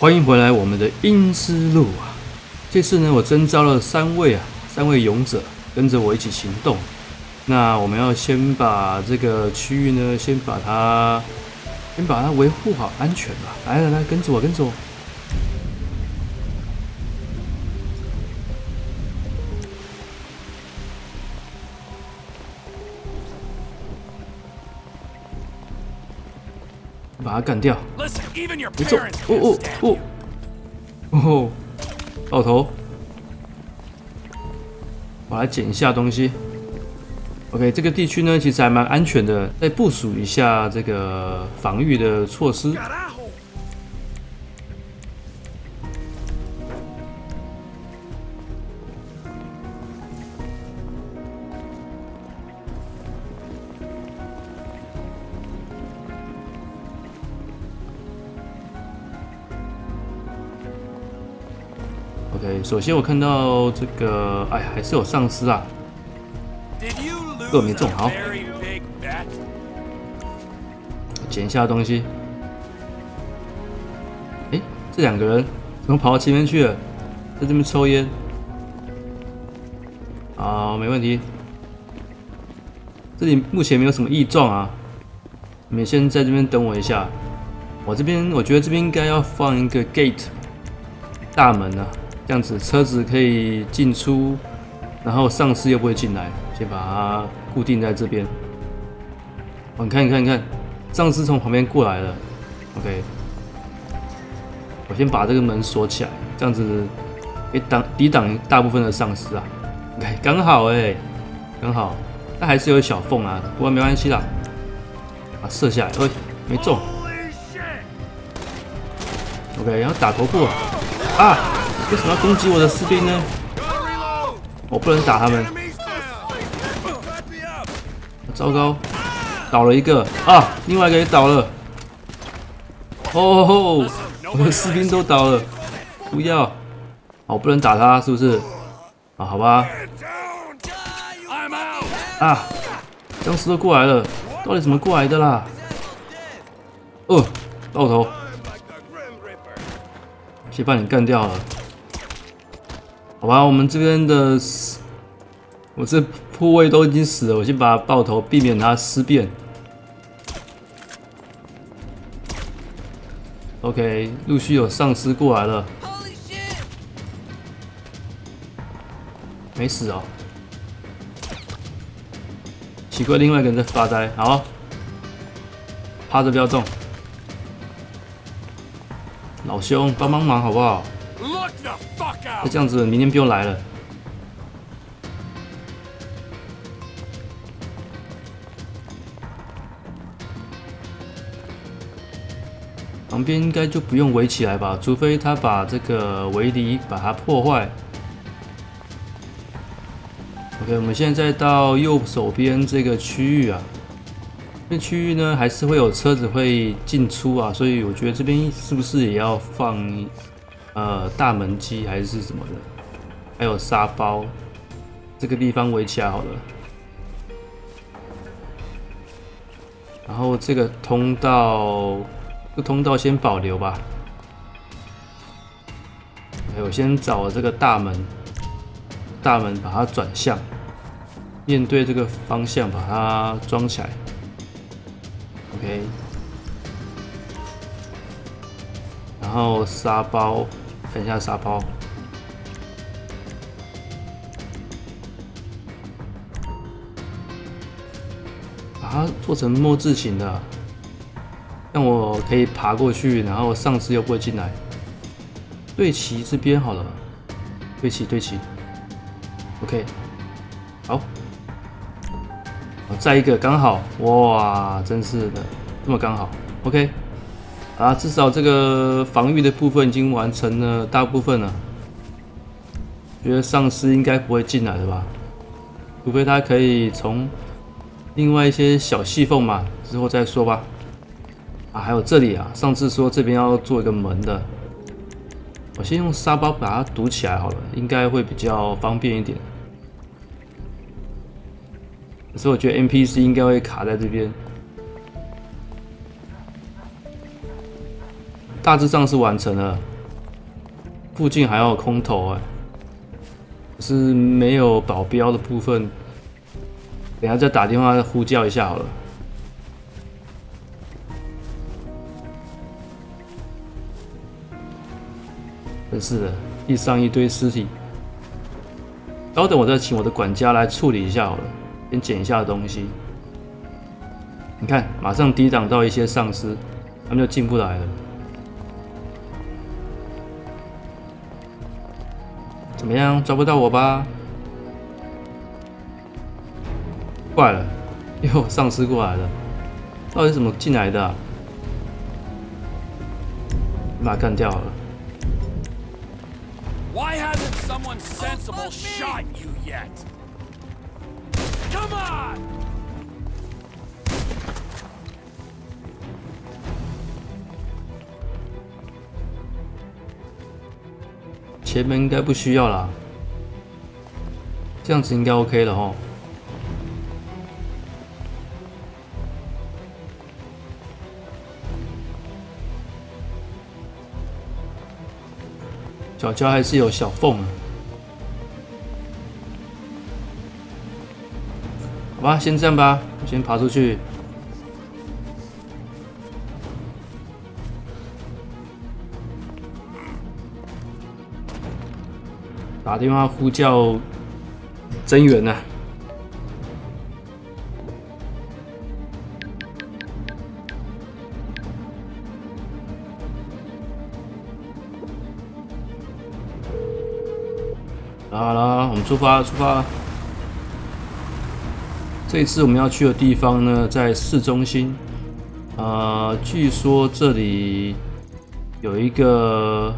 欢迎回来，我们的阴思路啊！这次呢，我征召了三位啊，三位勇者跟着我一起行动。那我们要先把这个区域呢，先把它，先把它维护好安全吧。来来来，跟着我，跟着我。把他干掉！别走！哦哦哦！哦，爆头！我来捡一下东西。OK，这个地区呢，其实还蛮安全的。再部署一下这个防御的措施。首先我看到这个，哎，还是有丧尸啊，个没中，好，捡一下东西。哎，这两个人怎么跑到前面去了？在这边抽烟。好，没问题。这里目前没有什么异状啊，你们先在这边等我一下。我这边我觉得这边应该要放一个 gate 大门啊。这样子车子可以进出，然后丧尸又不会进来，先把它固定在这边。我看，你看，你看，丧尸从旁边过来了。OK，我先把这个门锁起来，这样子可以挡抵挡大部分的丧尸啊。OK，刚好哎，刚好，但还是有小缝啊，不过没关系啦。啊，射下来，喂，没中。OK，然后打头部啊。为什么要攻击我的士兵呢？我不能打他们。糟糕，倒了一个啊！另外一个也倒了。哦吼！我的士兵都倒了。不要！我不能打他，是不是？啊，好吧。啊！僵尸都过来了，到底怎么过来的啦？哦，爆头！先把你干掉了。好吧，我们这边的，我这铺位都已经死了，我先把它爆头，避免它尸变。OK，陆续有丧尸过来了，没死哦。奇怪，另外一个人在发呆。好，趴着不要动。老兄，帮帮忙好不好？那这样子，明天不用来了。旁边应该就不用围起来吧，除非他把这个围篱把它破坏。OK，我们现在到右手边这个区域啊，这区域呢还是会有车子会进出啊，所以我觉得这边是不是也要放？呃，大门机还是什么的，还有沙包，这个地方围起来好了。然后这个通道，这个通道先保留吧。我先找这个大门，大门把它转向，面对这个方向把它装起来。OK，然后沙包。看一下沙包，把它做成墨字形的，让我可以爬过去，然后上次又不会进来。对齐这边好了，对齐对齐，OK，好，再一个刚好，哇，真是的，这么刚好，OK。啊，至少这个防御的部分已经完成了大部分了。觉得丧尸应该不会进来的吧？除非他可以从另外一些小细缝嘛，之后再说吧。啊，还有这里啊，上次说这边要做一个门的，我先用沙包把它堵起来好了，应该会比较方便一点。可是我觉得 NPC 应该会卡在这边。大致上是完成了，附近还要空投哎，是没有保镖的部分，等下再打电话呼叫一下好了。真是的，地上一堆尸体。稍等，我再请我的管家来处理一下好了，先捡一下东西。你看，马上抵挡到一些丧尸，他们就进不来了。怎么样，抓不到我吧？怪了，又丧尸过来了，到底怎么进来的？把他干掉了。Why hasn't someone sensible shot you yet? Come on! 前门应该不需要啦，这样子应该 OK 了哈。脚脚还是有小缝，好吧，先这样吧，我先爬出去，打电话呼叫增援呢。好了，我们出发，出发。这一次我们要去的地方呢，在市中心。呃，据说这里有一个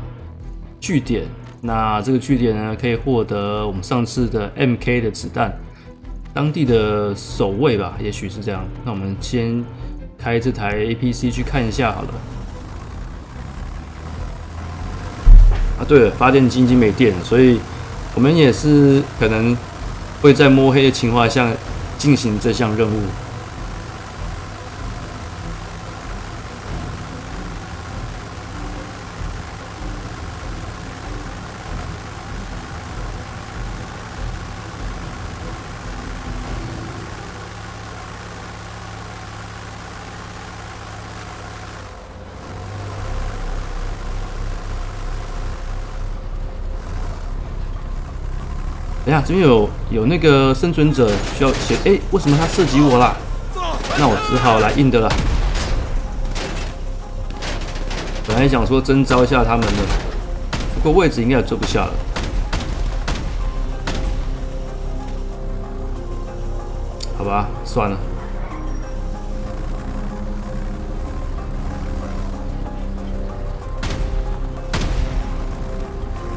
据点，那这个据点呢，可以获得我们上次的 MK 的子弹。当地的守卫吧，也许是这样。那我们先开这台 APC 去看一下好了。啊，对了，发电机已经没电了，所以。我们也是可能会在摸黑的情况下进行这项任务。等下，这边有有那个生存者需要写，哎，为什么他射击我啦？那我只好来硬的了。本来想说征召一下他们的，不过位置应该也坐不下了。好吧，算了。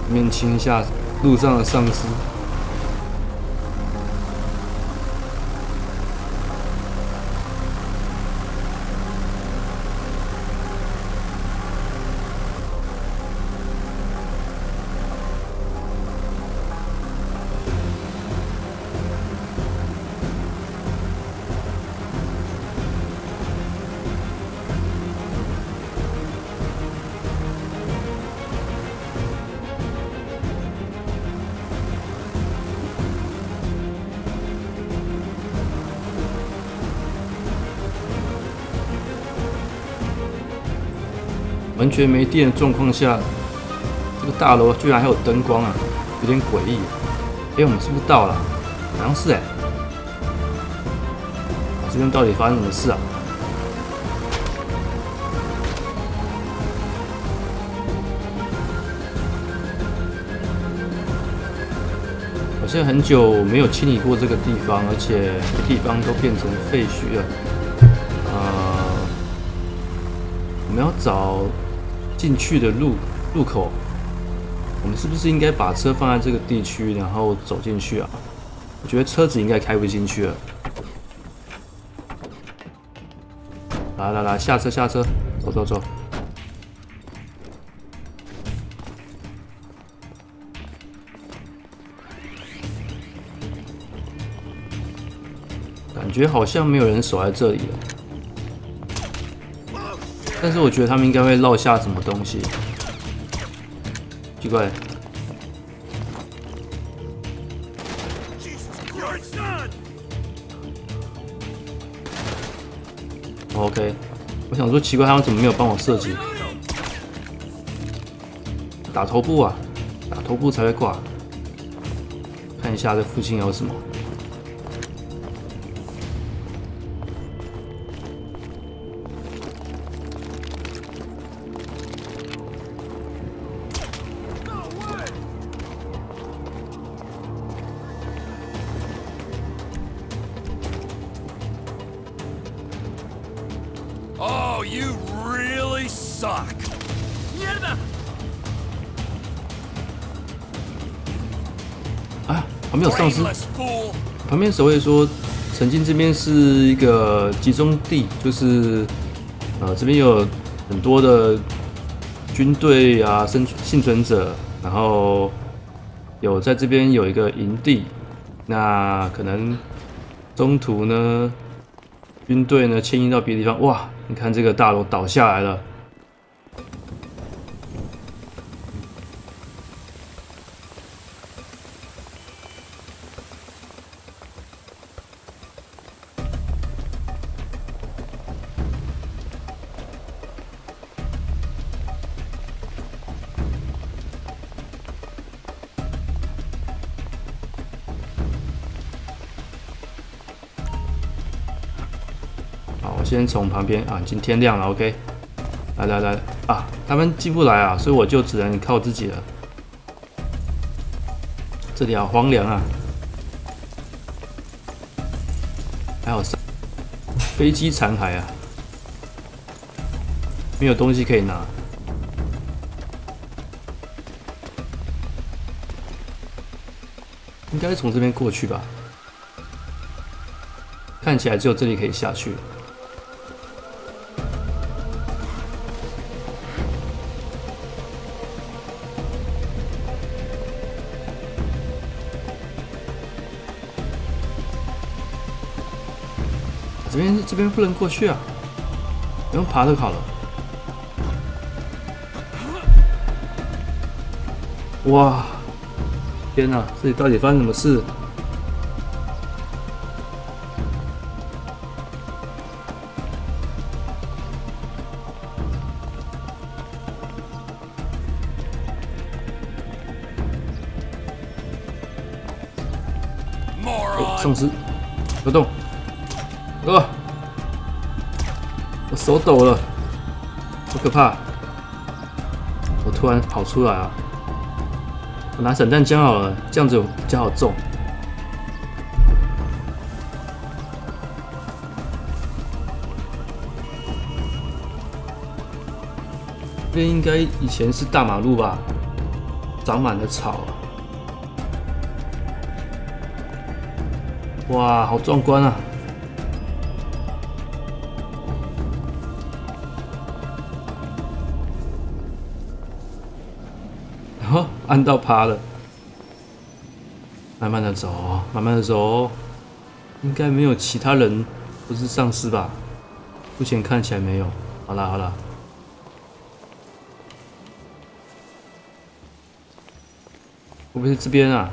面清一下路上的丧尸。完全没电的状况下，这个大楼居然还有灯光啊，有点诡异。哎，我们是不是到了？好像是哎。这边到底发生什么事啊？好像很久没有清理过这个地方，而且地方都变成废墟了。呃，我们要找。进去的路路口，我们是不是应该把车放在这个地区，然后走进去啊？我觉得车子应该开不进去了。来来来，下车下车，走走走。感觉好像没有人守在这里了。但是我觉得他们应该会落下什么东西，奇怪。OK，我想说奇怪，他们怎么没有帮我设计？打头部啊，打头部才会挂。看一下这附近有什么。旁边有丧尸，旁边守卫说，曾经这边是一个集中地，就是呃这边有很多的军队啊，生幸存者，然后有在这边有一个营地，那可能中途呢，军队呢迁移到别的地方，哇，你看这个大楼倒下来了。先从旁边啊，已经天亮了，OK。来来来啊，他们进不来啊，所以我就只能靠自己了。这里好荒凉啊，还有飞机残骸啊，没有东西可以拿，应该从这边过去吧？看起来只有这里可以下去。这边不能过去啊！不用爬就好了。哇！天哪，这里到底发生什么事？丧尸，不动。呃，我手抖了，好可怕！我突然跑出来啊！我拿散弹枪好了，这样子比较好中。这应该以前是大马路吧？长满了草。哇，好壮观啊！按到趴了，慢慢的走，慢慢的走，应该没有其他人，不是丧尸吧？目前看起来没有。好了好了，会不会是这边啊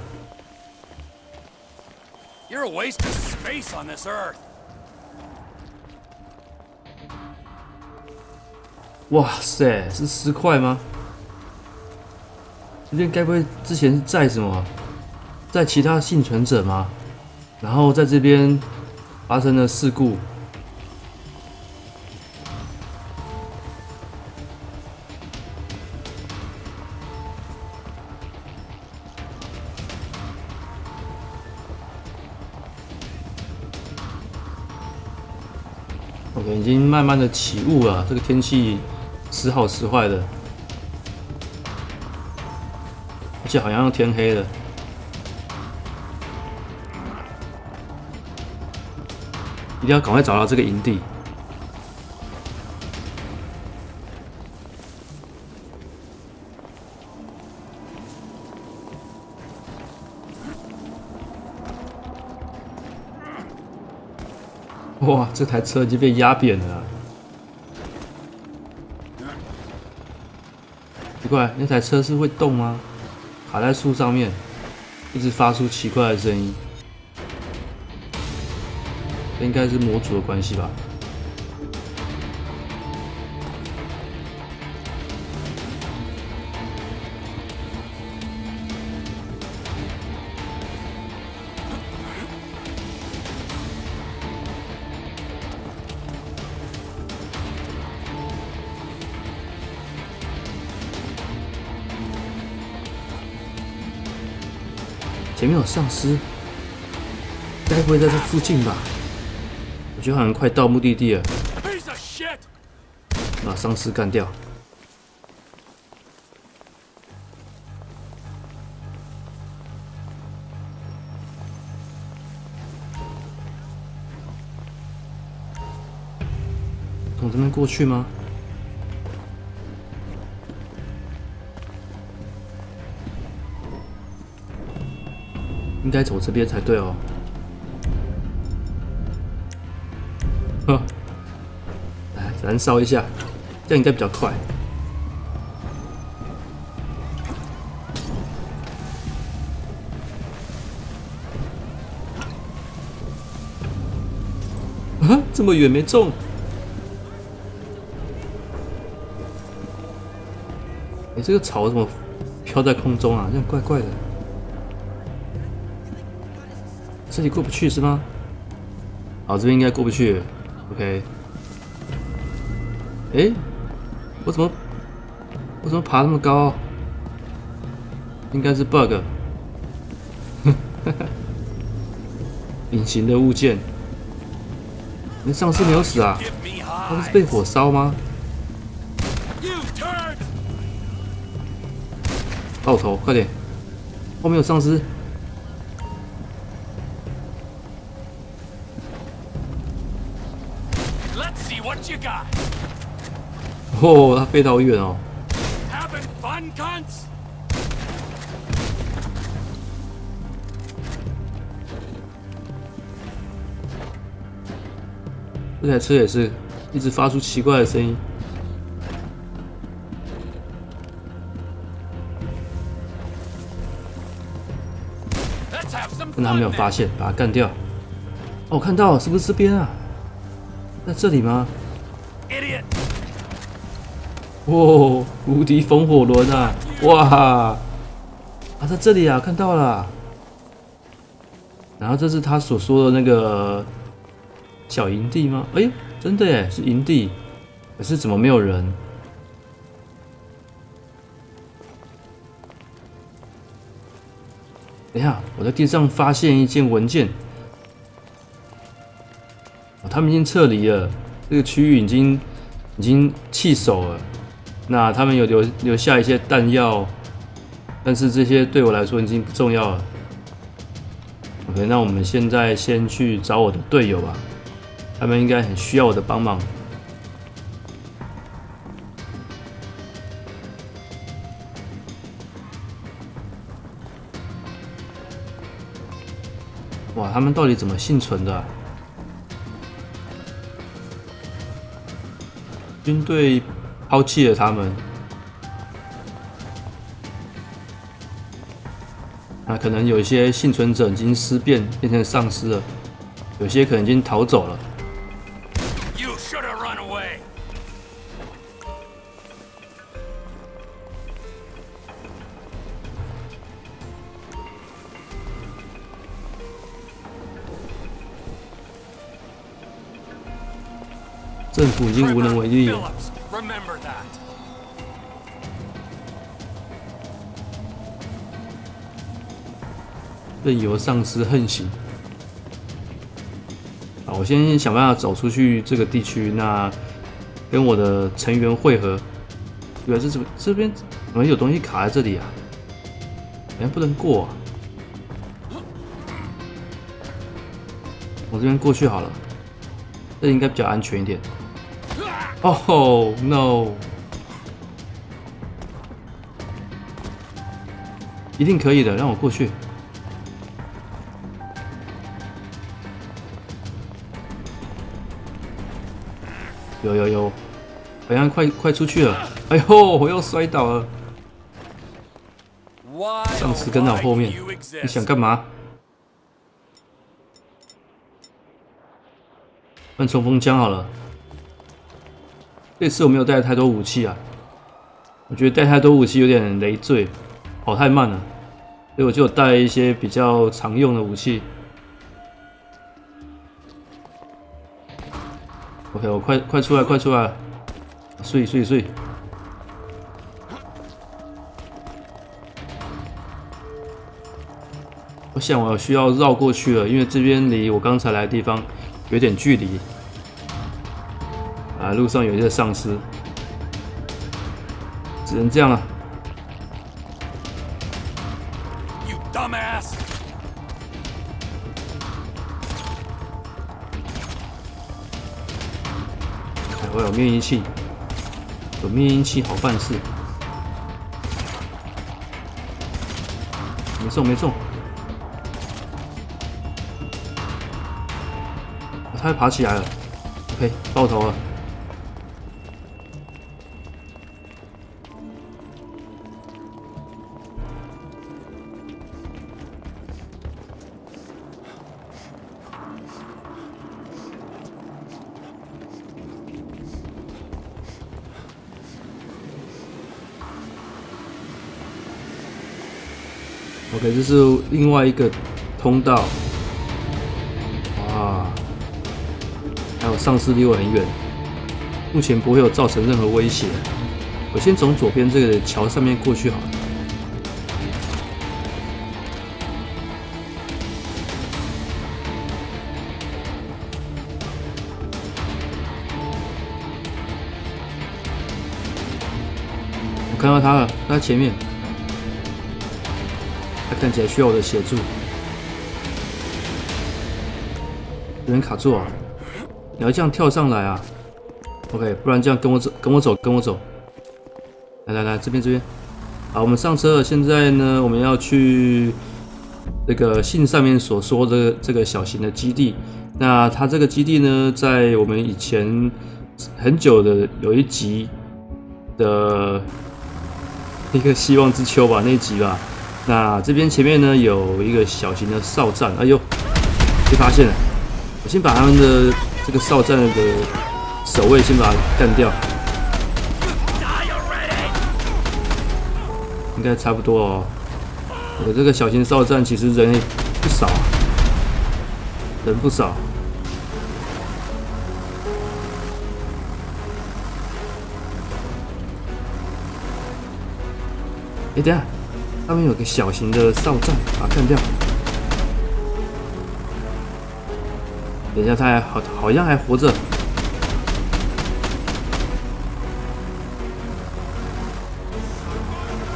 you're wasting space on this earth？哇塞，是尸块吗？这边该不会之前是在什么，在其他幸存者吗？然后在这边发生了事故。OK，已经慢慢的起雾了，这个天气时好时坏的。好像要天黑了，一定要赶快找到这个营地。哇，这台车已经被压扁了。奇怪，那台车是会动吗？爬在树上面，一直发出奇怪的声音，应该是模组的关系吧？前面有丧尸，该不会在这附近吧？我觉得好像快到目的地了。把丧尸干掉。从这边过去吗？应该走这边才对哦。呵，来燃烧一下，这样应该比较快。啊，这么远没中！哎，这个草怎么飘在空中啊？这样怪怪的。这里过不去是吗？好，这边应该过不去。OK。哎，我怎么我怎么爬那么高？应该是 bug。隐形的物件。那丧尸没有死啊？他不是被火烧吗？爆头，快点！后面有丧尸。哦，他飞得好远哦！这台车也是一直发出奇怪的声音。但他没有发现，把他干掉。哦，看到，是不是这边啊？在这里吗？哇，无敌风火轮啊！哇，啊，在这里啊，看到了。然后这是他所说的那个小营地吗？哎，真的耶，是营地。可是怎么没有人？等一下，我在地上发现一件文件。他们已经撤离了，这个区域已经已经弃守了。那他们有留留下一些弹药，但是这些对我来说已经不重要了。OK，那我们现在先去找我的队友吧，他们应该很需要我的帮忙。哇，他们到底怎么幸存的？军队。抛弃了他们，那可能有一些幸存者已经尸变，变成丧尸了；有些可能已经逃走了。政府已经无能为力了。任由丧尸横行。啊，我先想办法走出去这个地区，那跟我的成员汇合。原来是这这边怎么有东西卡在这里啊？好像不能过。我这边过去好了，这应该比较安全一点。哦吼，no！一定可以的，让我过去。有有有，好像快快出去了！哎呦，我又摔倒了！丧尸跟在我后面，你想干嘛？换冲锋枪好了。这次我没有带太多武器啊，我觉得带太多武器有点累赘，跑太慢了，所以我就带一些比较常用的武器。OK，我快快出来，快出来，睡睡睡。我想我需要绕过去了，因为这边离我刚才来的地方有点距离。啊，路上有一些丧尸，只能这样了。灭音器，有灭音器好办事。没中，没中。他爬起来了，OK，爆头了。OK，这是另外一个通道。哇，还有丧尸离我很远，目前不会有造成任何威胁。我先从左边这个桥上面过去好了。我看到他了，他在前面。看起来需要我的协助，有点卡住啊！你要这样跳上来啊？OK，不然这样跟我走，跟我走，跟我走。来来来，这边这边。好，我们上车了。现在呢，我们要去这个信上面所说的这个小型的基地。那它这个基地呢，在我们以前很久的有一集的一个希望之秋吧，那集吧。那这边前面呢有一个小型的哨站，哎呦，被发现了！我先把他们的这个哨站的守卫先把它干掉，应该差不多哦。我这个小型哨站其实人不少，人不少。哎，等下。上面有个小型的哨站，把它干掉。等一下，他还好，好像还活着。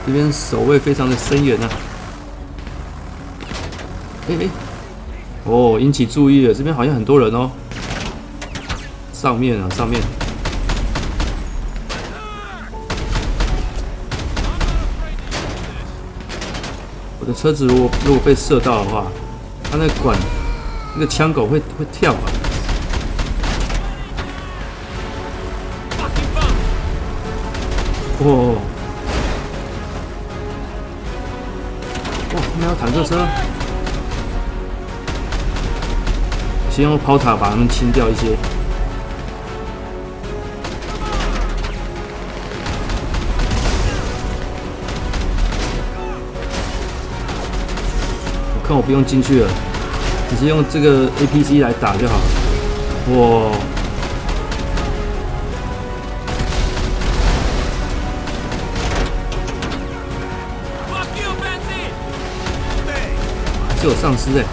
这边守卫非常的森严啊！哎哎，哦，引起注意了，这边好像很多人哦。上面啊，上面。车子如果如果被射到的话，它那管那个枪口会会跳啊！哇！哇！他们有坦克车，先用炮塔把他们清掉一些。我不用进去了，直接用这个 APC 来打就好了。哇！是有丧尸哎，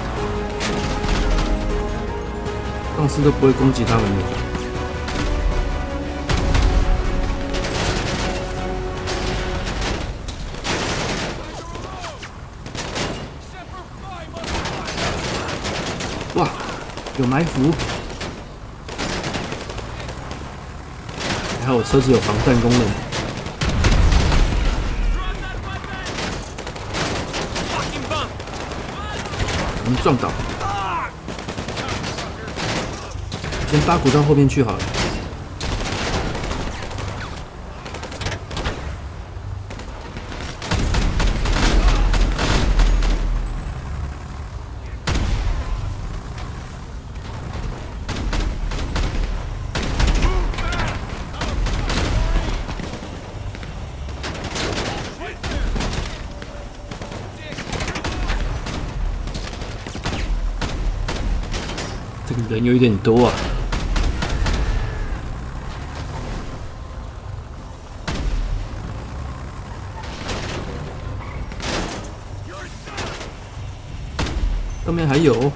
丧尸都不会攻击他们的。有埋伏，还好我车子有防弹功能，我们撞倒。先扒骨到后面去好了。人有点多啊。上面还有，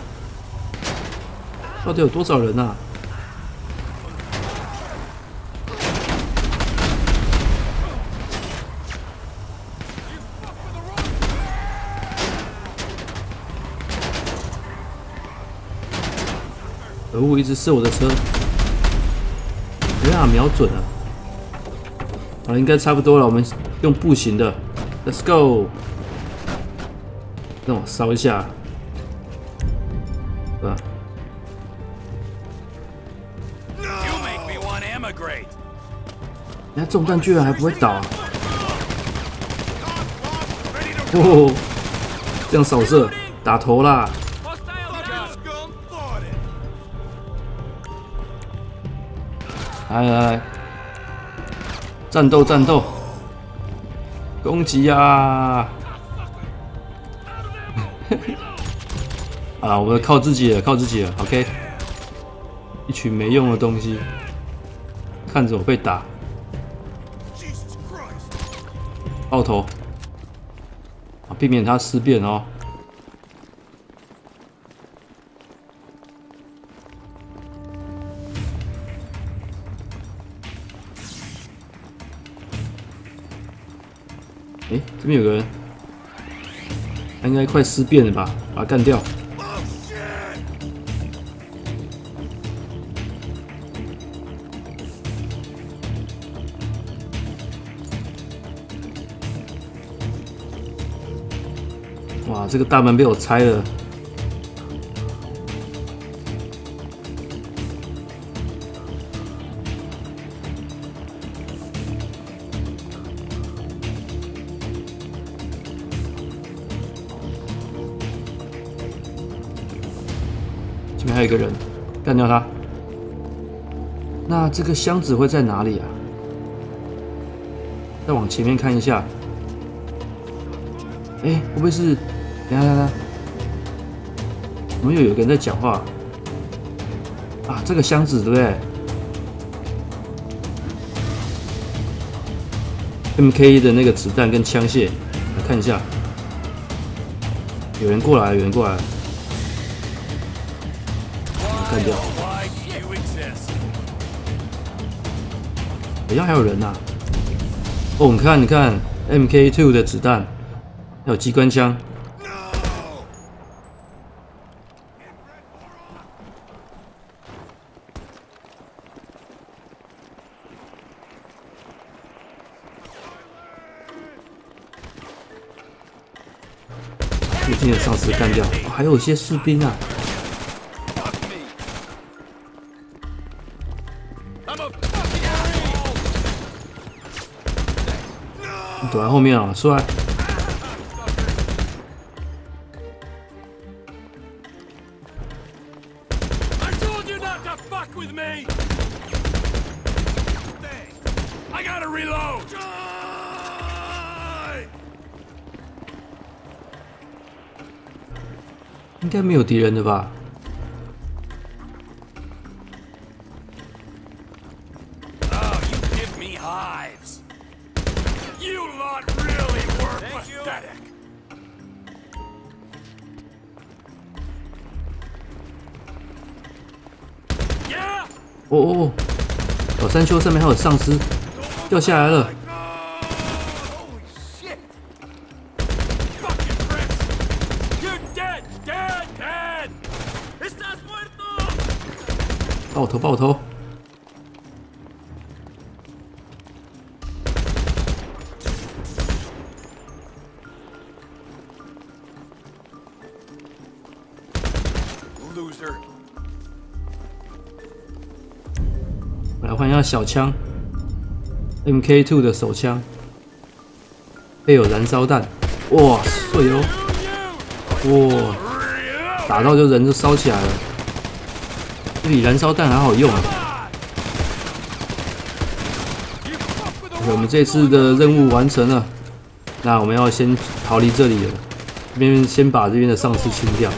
到底有多少人啊？一直射我的车，没办法瞄准啊！好了，应该差不多了，我们用步行的，Let's go。让我烧一下，对吧？You make me want emigrate. 人家中弹居然还不会倒、啊，哦，这样扫射打头啦！来来来，战斗战斗，攻击呀！啊，我们靠自己了，靠自己了，OK。一群没用的东西，看着我被打，Jesus Christ. 爆头，啊，避免他尸变哦。这边有个人，他应该快尸变了吧？把他干掉。哇，这个大门被我拆了。干掉他。那这个箱子会在哪里啊？再往前面看一下。哎、会不会是？等一下等下，怎么又有个人在讲话？啊，这个箱子对不对？MK 的那个子弹跟枪械，来看一下。有人过来，有人过来，干掉。Why do you exist? 好像还有人呐、哦，你看，你看，MK2 的子弹，还有机关枪。附近的丧尸干掉、哦还有一些士兵啊。躲在后面啊，出来.应该没有敌人的吧？哦哦哦，小山丘上面还有丧尸掉下来了。Shit! 爆头爆头！下小枪，MK2 的手枪，配有燃烧弹。哇，碎哦！哇，打到就人就烧起来了，这比燃烧弹还好用啊！我们这次的任务完成了，那我们要先逃离这里了，这边先把这边的丧尸清掉。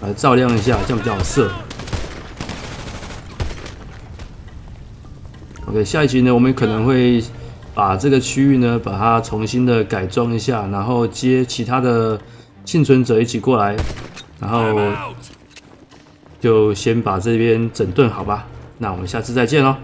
来照亮一下，这样比较好射。OK，下一集呢，我们可能会把这个区域呢，把它重新的改装一下，然后接其他的幸存者一起过来，然后就先把这边整顿好吧。那我们下次再见喽，